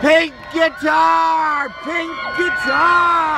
Pink guitar! Pink guitar!